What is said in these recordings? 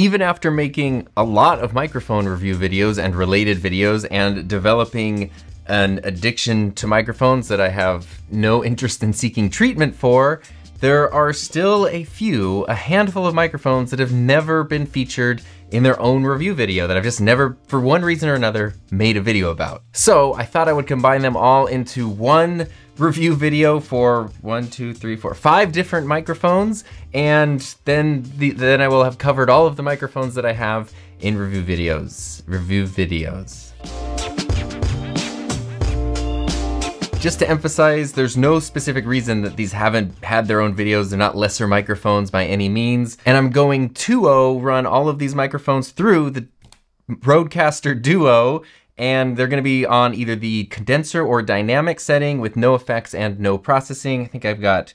Even after making a lot of microphone review videos and related videos and developing an addiction to microphones that I have no interest in seeking treatment for, there are still a few, a handful of microphones that have never been featured in their own review video that I've just never, for one reason or another, made a video about. So I thought I would combine them all into one review video for one, two, three, four, five different microphones, and then the, then I will have covered all of the microphones that I have in review videos. Review videos. Just to emphasize, there's no specific reason that these haven't had their own videos. They're not lesser microphones by any means. And I'm going 2.0 run all of these microphones through the Rodecaster Duo and they're gonna be on either the condenser or dynamic setting with no effects and no processing. I think I've got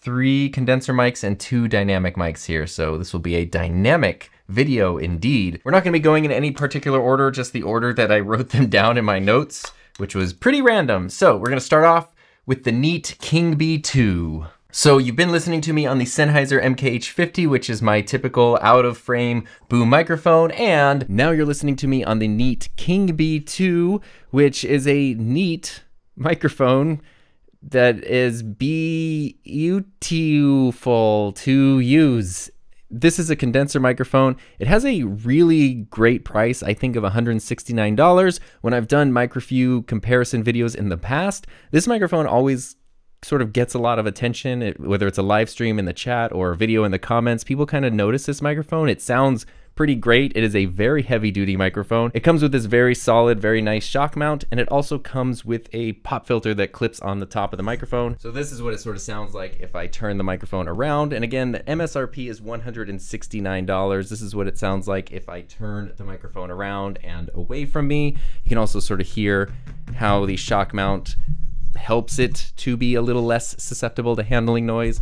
three condenser mics and two dynamic mics here. So this will be a dynamic video indeed. We're not gonna be going in any particular order, just the order that I wrote them down in my notes which was pretty random. So we're gonna start off with the Neat King Bee 2. So you've been listening to me on the Sennheiser MKH50, which is my typical out of frame boom microphone. And now you're listening to me on the Neat King Bee 2, which is a neat microphone that is beautiful to use this is a condenser microphone. It has a really great price, I think of $169. When I've done microfew comparison videos in the past, this microphone always sort of gets a lot of attention, it, whether it's a live stream in the chat or a video in the comments. People kind of notice this microphone. It sounds pretty great. It is a very heavy duty microphone. It comes with this very solid, very nice shock mount, and it also comes with a pop filter that clips on the top of the microphone. So this is what it sort of sounds like if I turn the microphone around. And again, the MSRP is $169. This is what it sounds like if I turn the microphone around and away from me. You can also sort of hear how the shock mount helps it to be a little less susceptible to handling noise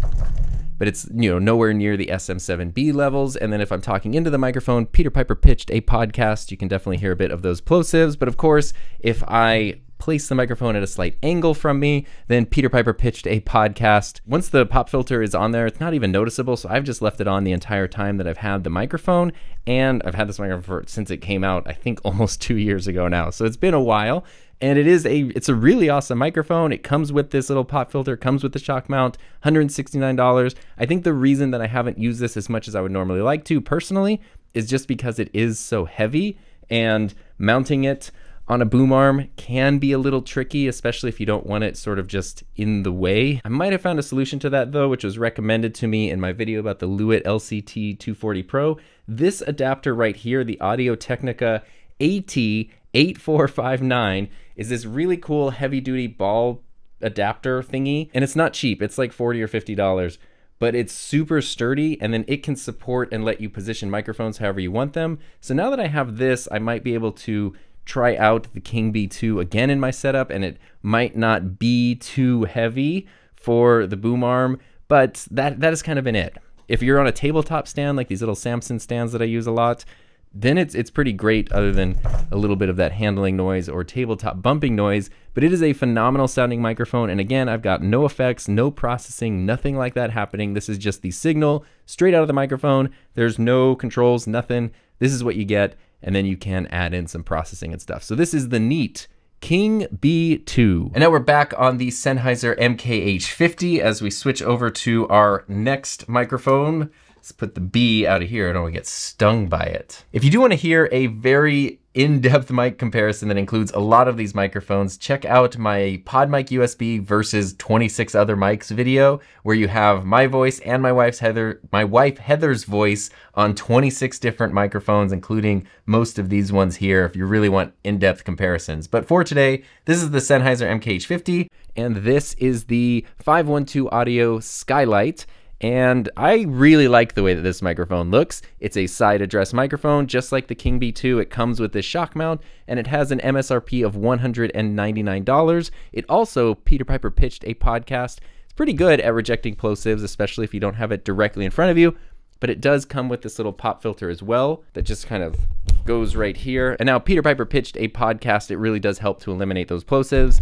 but it's you know nowhere near the SM7B levels. And then if I'm talking into the microphone, Peter Piper pitched a podcast. You can definitely hear a bit of those plosives. But of course, if I place the microphone at a slight angle from me, then Peter Piper pitched a podcast. Once the pop filter is on there, it's not even noticeable. So I've just left it on the entire time that I've had the microphone. And I've had this microphone since it came out, I think almost two years ago now. So it's been a while and it is a it's a really awesome microphone. It comes with this little pop filter, comes with the shock mount, $169. I think the reason that I haven't used this as much as I would normally like to personally is just because it is so heavy and mounting it on a boom arm can be a little tricky, especially if you don't want it sort of just in the way. I might have found a solution to that though, which was recommended to me in my video about the Lewitt LCT 240 Pro. This adapter right here, the Audio Technica AT8459 is this really cool heavy duty ball adapter thingy. And it's not cheap, it's like 40 or $50 but it's super sturdy and then it can support and let you position microphones however you want them. So now that I have this, I might be able to try out the King Bee 2 again in my setup and it might not be too heavy for the boom arm, but that, that has kind of been it. If you're on a tabletop stand, like these little Samson stands that I use a lot, then it's it's pretty great other than a little bit of that handling noise or tabletop bumping noise but it is a phenomenal sounding microphone and again I've got no effects no processing nothing like that happening. This is just the signal straight out of the microphone. There's no controls nothing. This is what you get and then you can add in some processing and stuff so this is the neat King Bee 2. And now we're back on the Sennheiser MKH50 as we switch over to our next microphone. Let's put the B out of here. I don't want to get stung by it. If you do want to hear a very in-depth mic comparison that includes a lot of these microphones, check out my PodMic USB versus 26 other mics video, where you have my voice and my wife's Heather, my wife Heather's voice on 26 different microphones, including most of these ones here, if you really want in-depth comparisons. But for today, this is the Sennheiser MKH50, and this is the 512 Audio Skylight. And I really like the way that this microphone looks. It's a side address microphone, just like the King Bee 2. It comes with this shock mount, and it has an MSRP of $199. It also, Peter Piper pitched a podcast. It's pretty good at rejecting plosives, especially if you don't have it directly in front of you. But it does come with this little pop filter as well that just kind of goes right here. And now Peter Piper pitched a podcast. It really does help to eliminate those plosives.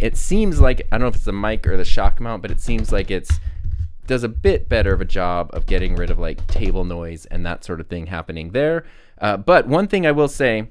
It seems like, I don't know if it's the mic or the shock mount, but it seems like it's does a bit better of a job of getting rid of like table noise and that sort of thing happening there. Uh, but one thing I will say,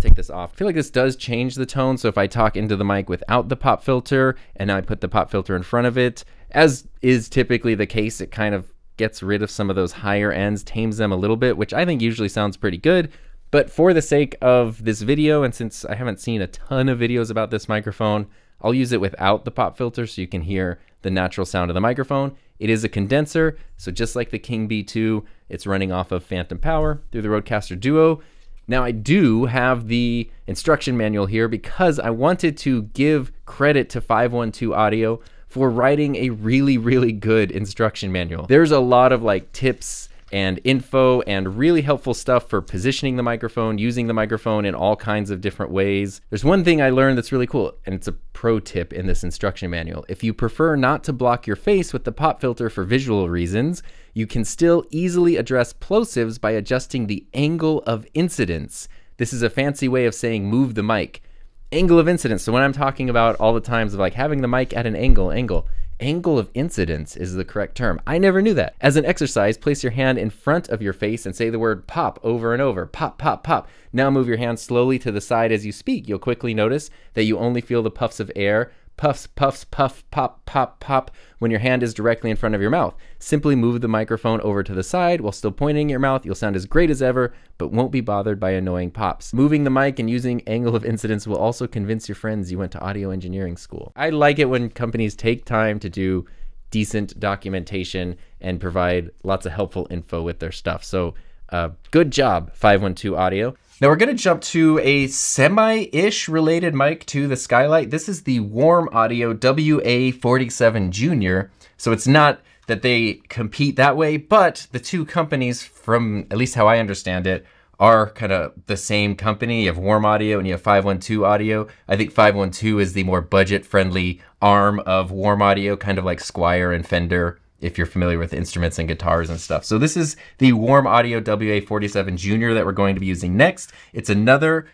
take this off. I feel like this does change the tone. So if I talk into the mic without the pop filter and I put the pop filter in front of it, as is typically the case, it kind of gets rid of some of those higher ends, tames them a little bit, which I think usually sounds pretty good. But for the sake of this video, and since I haven't seen a ton of videos about this microphone, I'll use it without the pop filter so you can hear the natural sound of the microphone. It is a condenser, so just like the King Bee 2, it's running off of phantom power through the Rodecaster Duo. Now I do have the instruction manual here because I wanted to give credit to 512 Audio for writing a really, really good instruction manual. There's a lot of like tips and info and really helpful stuff for positioning the microphone, using the microphone in all kinds of different ways. There's one thing I learned that's really cool, and it's a pro tip in this instruction manual. If you prefer not to block your face with the pop filter for visual reasons, you can still easily address plosives by adjusting the angle of incidence. This is a fancy way of saying move the mic. Angle of incidence. So when I'm talking about all the times of like having the mic at an angle, angle, angle of incidence is the correct term. I never knew that. As an exercise, place your hand in front of your face and say the word pop over and over. Pop, pop, pop. Now move your hand slowly to the side as you speak. You'll quickly notice that you only feel the puffs of air puffs, puffs, puff, pop, pop, pop when your hand is directly in front of your mouth. Simply move the microphone over to the side while still pointing your mouth. You'll sound as great as ever, but won't be bothered by annoying pops. Moving the mic and using angle of incidence will also convince your friends you went to audio engineering school. I like it when companies take time to do decent documentation and provide lots of helpful info with their stuff. So, uh, good job, 512 Audio. Now we're going to jump to a semi-ish related mic to the Skylight. This is the Warm Audio WA47 Junior. So it's not that they compete that way, but the two companies, from at least how I understand it, are kind of the same company. You have Warm Audio and you have 512 Audio. I think 512 is the more budget-friendly arm of Warm Audio, kind of like Squier and Fender if you're familiar with instruments and guitars and stuff. So this is the Warm Audio WA47 Junior that we're going to be using next. It's another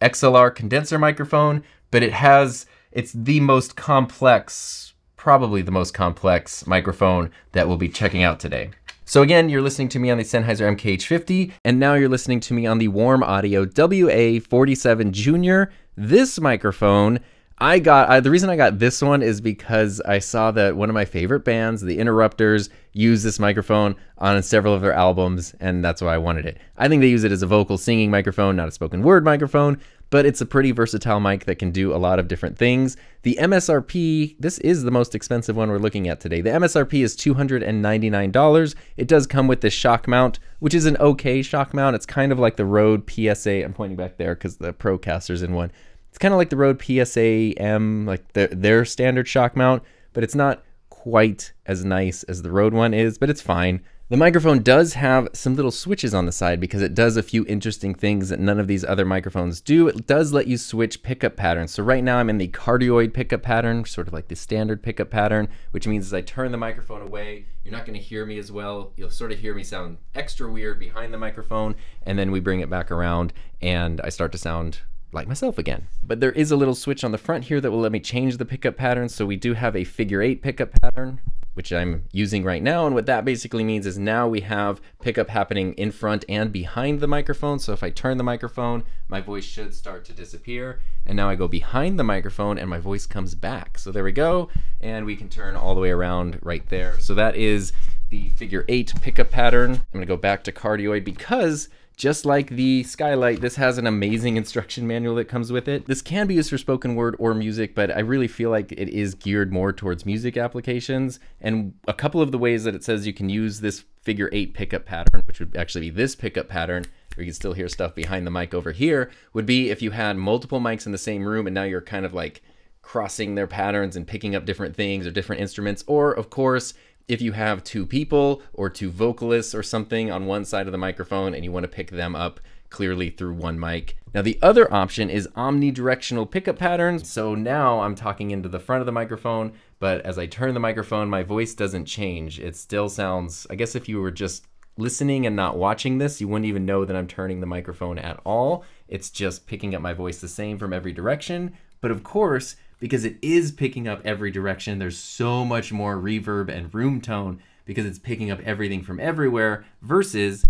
XLR condenser microphone, but it has, it's the most complex, probably the most complex microphone that we'll be checking out today. So again, you're listening to me on the Sennheiser MKH50, and now you're listening to me on the Warm Audio WA47 Junior. This microphone I got I, the reason I got this one is because I saw that one of my favorite bands, the Interrupters, use this microphone on several of their albums, and that's why I wanted it. I think they use it as a vocal singing microphone, not a spoken word microphone, but it's a pretty versatile mic that can do a lot of different things. The MSRP, this is the most expensive one we're looking at today. The MSRP is $299. It does come with this shock mount, which is an okay shock mount. It's kind of like the Rode PSA. I'm pointing back there because the Procaster's in one it's kind of like the Rode PSA M, like their, their standard shock mount, but it's not quite as nice as the Rode one is, but it's fine. The microphone does have some little switches on the side because it does a few interesting things that none of these other microphones do. It does let you switch pickup patterns. So right now I'm in the cardioid pickup pattern, sort of like the standard pickup pattern, which means as I turn the microphone away, you're not going to hear me as well. You'll sort of hear me sound extra weird behind the microphone, and then we bring it back around and I start to sound like myself again. But there is a little switch on the front here that will let me change the pickup pattern. So we do have a figure eight pickup pattern, which I'm using right now. And what that basically means is now we have pickup happening in front and behind the microphone. So if I turn the microphone, my voice should start to disappear. And now I go behind the microphone and my voice comes back. So there we go. And we can turn all the way around right there. So that is the figure eight pickup pattern. I'm gonna go back to cardioid because just like the Skylight, this has an amazing instruction manual that comes with it. This can be used for spoken word or music, but I really feel like it is geared more towards music applications. And a couple of the ways that it says you can use this figure eight pickup pattern, which would actually be this pickup pattern, where you can still hear stuff behind the mic over here, would be if you had multiple mics in the same room and now you're kind of like crossing their patterns and picking up different things or different instruments. Or, of course, if you have two people or two vocalists or something on one side of the microphone and you want to pick them up clearly through one mic. Now the other option is omnidirectional pickup patterns. So now I'm talking into the front of the microphone, but as I turn the microphone, my voice doesn't change. It still sounds, I guess if you were just listening and not watching this, you wouldn't even know that I'm turning the microphone at all. It's just picking up my voice the same from every direction. But of course, because it is picking up every direction. There's so much more reverb and room tone because it's picking up everything from everywhere versus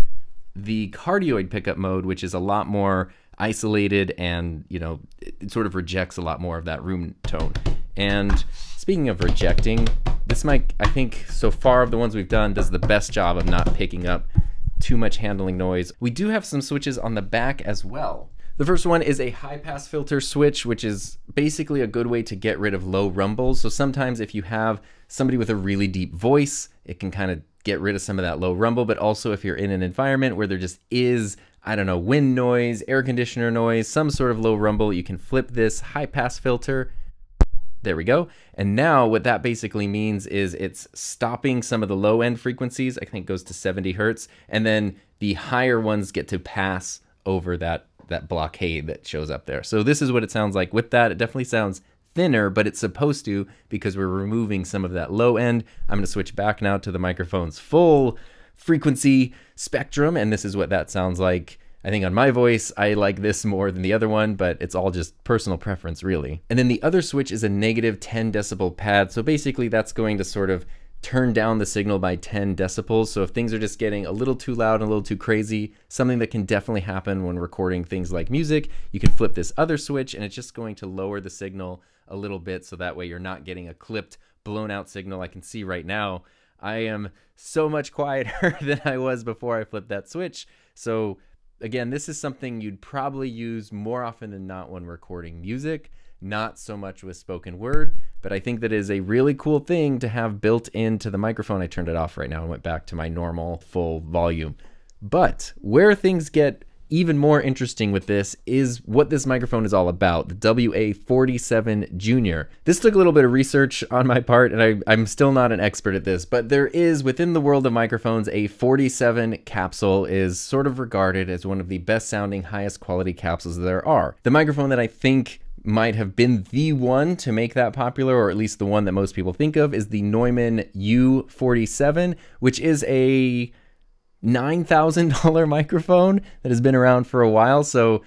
the cardioid pickup mode, which is a lot more isolated and, you know, it sort of rejects a lot more of that room tone. And speaking of rejecting, this mic, I think, so far of the ones we've done, does the best job of not picking up too much handling noise. We do have some switches on the back as well. The first one is a high pass filter switch, which is basically a good way to get rid of low rumbles. So sometimes if you have somebody with a really deep voice, it can kind of get rid of some of that low rumble. But also if you're in an environment where there just is, I don't know, wind noise, air conditioner noise, some sort of low rumble, you can flip this high pass filter there we go. And now what that basically means is it's stopping some of the low end frequencies. I think goes to 70 hertz. And then the higher ones get to pass over that, that blockade that shows up there. So this is what it sounds like with that. It definitely sounds thinner, but it's supposed to because we're removing some of that low end. I'm going to switch back now to the microphone's full frequency spectrum. And this is what that sounds like. I think on my voice, I like this more than the other one, but it's all just personal preference, really. And then the other switch is a negative 10 decibel pad. So basically, that's going to sort of turn down the signal by 10 decibels. So if things are just getting a little too loud and a little too crazy, something that can definitely happen when recording things like music, you can flip this other switch and it's just going to lower the signal a little bit so that way you're not getting a clipped, blown out signal. I can see right now I am so much quieter than I was before I flipped that switch. So again, this is something you'd probably use more often than not when recording music, not so much with spoken word, but I think that is a really cool thing to have built into the microphone. I turned it off right now and went back to my normal full volume. But where things get even more interesting with this is what this microphone is all about, the WA47 Junior. This took a little bit of research on my part, and I, am still not an expert at this, but there is, within the world of microphones, a 47 capsule is sort of regarded as one of the best sounding, highest quality capsules there are. The microphone that I think might have been the one to make that popular, or at least the one that most people think of, is the Neumann U47, which is a $9,000 microphone that has been around for a while. So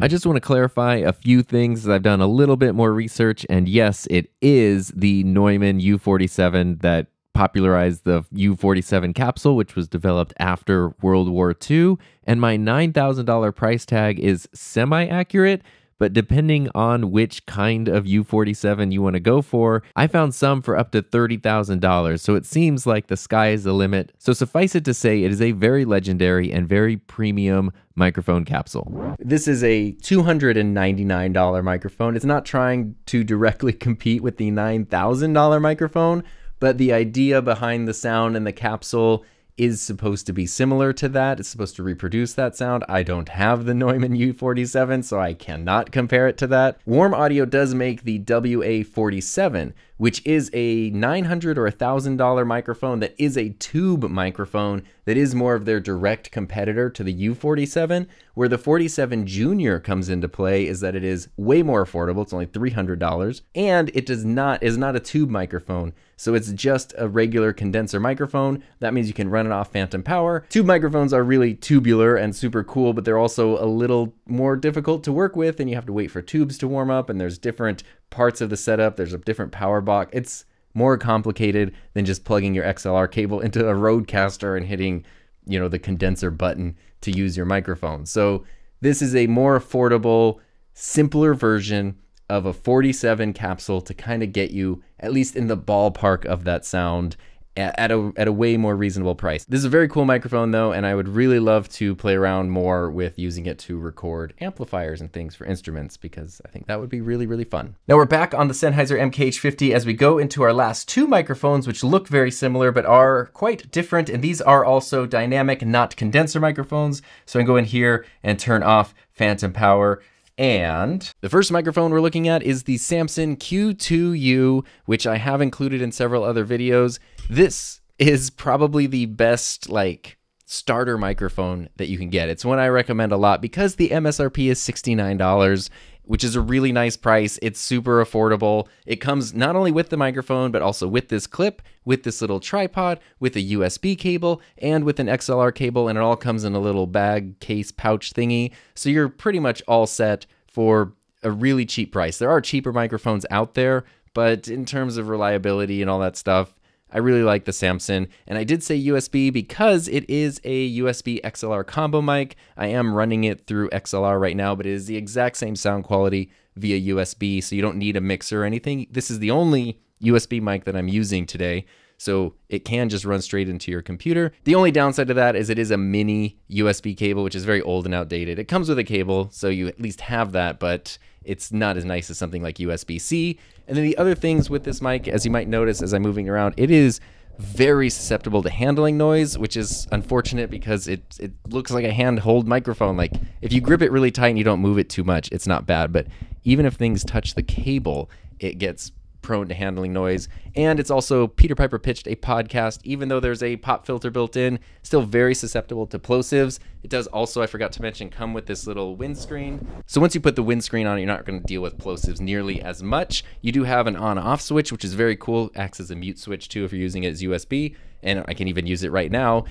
I just want to clarify a few things. I've done a little bit more research, and yes, it is the Neumann U47 that popularized the U 47 capsule, which was developed after World War II. And my $9,000 price tag is semi accurate but depending on which kind of U47 you want to go for, I found some for up to $30,000, so it seems like the sky is the limit. So suffice it to say, it is a very legendary and very premium microphone capsule. This is a $299 microphone. It's not trying to directly compete with the $9,000 microphone, but the idea behind the sound and the capsule is supposed to be similar to that. It's supposed to reproduce that sound. I don't have the Neumann U47, so I cannot compare it to that. Warm Audio does make the WA47, which is a 900 or $1,000 microphone that is a tube microphone that is more of their direct competitor to the U47. Where the 47 Junior comes into play is that it is way more affordable. It's only $300 and it does not is not a tube microphone. So it's just a regular condenser microphone. That means you can run it off phantom power. Tube microphones are really tubular and super cool, but they're also a little more difficult to work with and you have to wait for tubes to warm up and there's different parts of the setup. There's a different power box. It's more complicated than just plugging your XLR cable into a Rodecaster and hitting, you know, the condenser button to use your microphone. So this is a more affordable, simpler version of a 47 capsule to kind of get you at least in the ballpark of that sound at a, at a way more reasonable price. This is a very cool microphone though, and I would really love to play around more with using it to record amplifiers and things for instruments because I think that would be really, really fun. Now we're back on the Sennheiser MKH50 as we go into our last two microphones, which look very similar but are quite different. And these are also dynamic, not condenser microphones. So I can go in here and turn off phantom power and the first microphone we're looking at is the Samson Q2U, which I have included in several other videos. This is probably the best, like, starter microphone that you can get. It's one I recommend a lot because the MSRP is $69 which is a really nice price. It's super affordable. It comes not only with the microphone, but also with this clip, with this little tripod, with a USB cable, and with an XLR cable, and it all comes in a little bag, case, pouch thingy. So you're pretty much all set for a really cheap price. There are cheaper microphones out there, but in terms of reliability and all that stuff, I really like the Samson. And I did say USB because it is a USB XLR combo mic. I am running it through XLR right now, but it is the exact same sound quality via USB, so you don't need a mixer or anything. This is the only USB mic that I'm using today. So it can just run straight into your computer. The only downside to that is it is a mini USB cable, which is very old and outdated. It comes with a cable, so you at least have that, but it's not as nice as something like USB-C. And then the other things with this mic, as you might notice as I'm moving around, it is very susceptible to handling noise, which is unfortunate because it it looks like a handhold microphone. Like if you grip it really tight and you don't move it too much, it's not bad. But even if things touch the cable, it gets prone to handling noise. And it's also Peter Piper pitched a podcast, even though there's a pop filter built in, still very susceptible to plosives. It does also, I forgot to mention, come with this little windscreen. So once you put the windscreen on, you're not going to deal with plosives nearly as much. You do have an on off switch, which is very cool. Acts as a mute switch too if you're using it as USB. And I can even use it right now.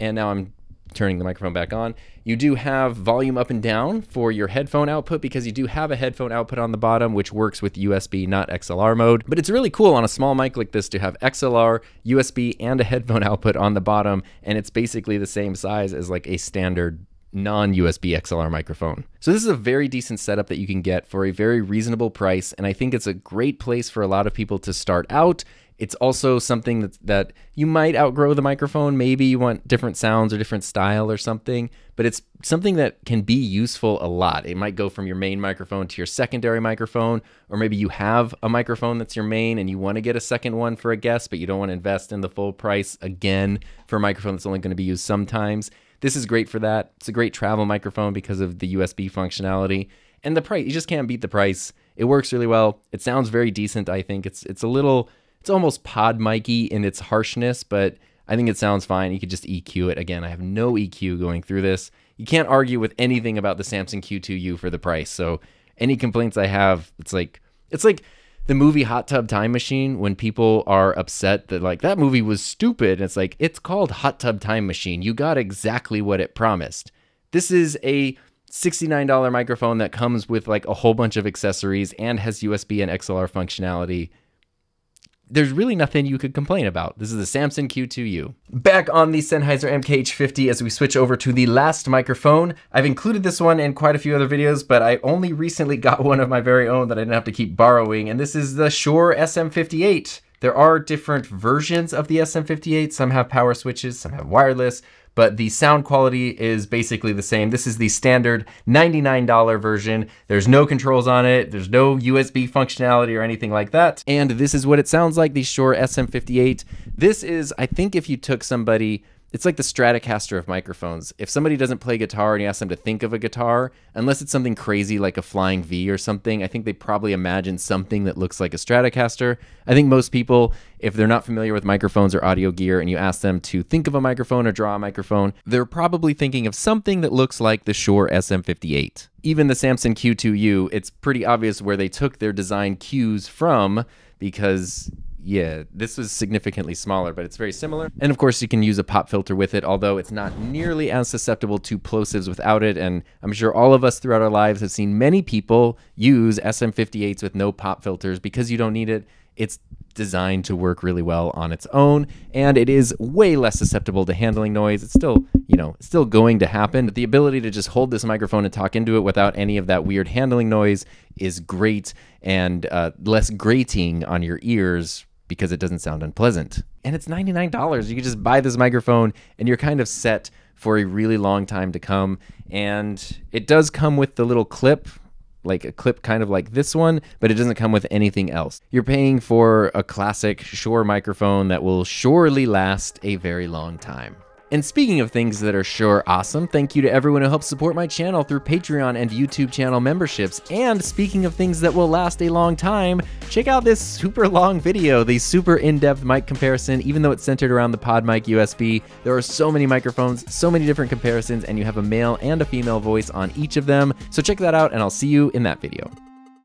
And now I'm turning the microphone back on. You do have volume up and down for your headphone output because you do have a headphone output on the bottom, which works with USB, not XLR mode. But it's really cool on a small mic like this to have XLR, USB, and a headphone output on the bottom. And it's basically the same size as like a standard non-USB XLR microphone. So this is a very decent setup that you can get for a very reasonable price and I think it's a great place for a lot of people to start out it's also something that, that you might outgrow the microphone. Maybe you want different sounds or different style or something, but it's something that can be useful a lot. It might go from your main microphone to your secondary microphone, or maybe you have a microphone that's your main and you want to get a second one for a guest, but you don't want to invest in the full price again for a microphone that's only going to be used sometimes. This is great for that. It's a great travel microphone because of the USB functionality and the price. You just can't beat the price. It works really well. It sounds very decent, I think. It's it's a little it's almost pod micy in its harshness, but I think it sounds fine. You could just EQ it. Again, I have no EQ going through this. You can't argue with anything about the Samson Q2U for the price. So any complaints I have, it's like it's like the movie Hot Tub Time Machine when people are upset that like that movie was stupid. It's like it's called Hot Tub Time Machine. You got exactly what it promised. This is a $69 microphone that comes with like a whole bunch of accessories and has USB and XLR functionality there's really nothing you could complain about. This is the Samson Q2U. Back on the Sennheiser MKH50 as we switch over to the last microphone. I've included this one in quite a few other videos, but I only recently got one of my very own that I didn't have to keep borrowing, and this is the Shure SM58. There are different versions of the SM58. Some have power switches, some have wireless, but the sound quality is basically the same. This is the standard $99 version. There's no controls on it. There's no USB functionality or anything like that. And this is what it sounds like, the Shure SM58. This is, I think if you took somebody it's like the Stratocaster of microphones. If somebody doesn't play guitar and you ask them to think of a guitar, unless it's something crazy like a Flying V or something, I think they probably imagine something that looks like a Stratocaster. I think most people, if they're not familiar with microphones or audio gear and you ask them to think of a microphone or draw a microphone, they're probably thinking of something that looks like the Shure SM58. Even the Samson Q2U, it's pretty obvious where they took their design cues from because yeah, this was significantly smaller, but it's very similar. And of course, you can use a pop filter with it, although it's not nearly as susceptible to plosives without it. And I'm sure all of us throughout our lives have seen many people use SM58s with no pop filters because you don't need it. It's designed to work really well on its own, and it is way less susceptible to handling noise. It's still, you know, still going to happen. But the ability to just hold this microphone and talk into it without any of that weird handling noise is great and uh, less grating on your ears because it doesn't sound unpleasant. And it's $99. You can just buy this microphone and you're kind of set for a really long time to come. And it does come with the little clip, like a clip kind of like this one, but it doesn't come with anything else. You're paying for a classic Shure microphone that will surely last a very long time. And speaking of things that are sure awesome, thank you to everyone who helps support my channel through Patreon and YouTube channel memberships. And speaking of things that will last a long time, check out this super long video, the super in-depth mic comparison, even though it's centered around the PodMic USB. There are so many microphones, so many different comparisons, and you have a male and a female voice on each of them. So check that out, and I'll see you in that video.